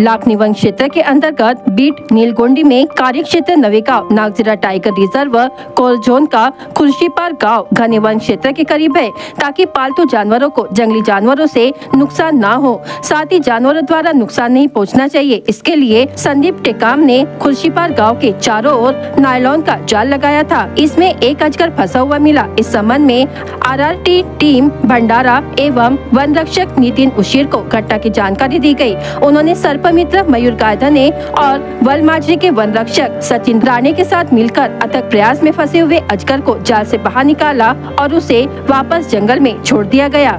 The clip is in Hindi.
लाखनी वन क्षेत्र के अंतर्गत बीट नीलगोंडी में कार्य क्षेत्र Navegaon Nagzira tiger reserve core zone का खुर्शीपार गाँव घने वन क्षेत्र के करीब है, ताकि पालतू जानवरों को, जंगली जानवरों से नुकसान न हो। साथ ही जानवरों द्वारा नुकसान नहीं पहुँचना चाहिए। इसके लिए संदीप टेकाम ने खुर्शीपार गाँव के चारों ओर नायलॉन का जाल लगाया था। इसमें एक अजगर फंसा हुआ मिला। इस संबंध में आरआरटी टीम, भंडारा एवं वन रक्षक नितिन उशीर को घटना की जानकारी दी गई उन्होंने सर्पमित्र मयूर गायधने और वलमाजरी के वन रक्षक सचिन राणे के साथ मिलकर अथक प्रयास में फंसे हुए अजगर को जाल से बाहर निकाला और उसे वापस जंगल में छोड़ दिया गया।